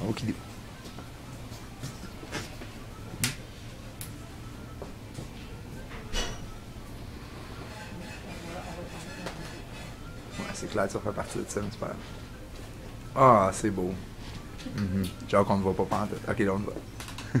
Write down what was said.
Ok. Ouais, c'est clair que ça fait partie de ça, c'est pas grave. Ah, c'est beau. Mhm. Genre qu'on ne voit pas pantoute. Ok, là on le voit.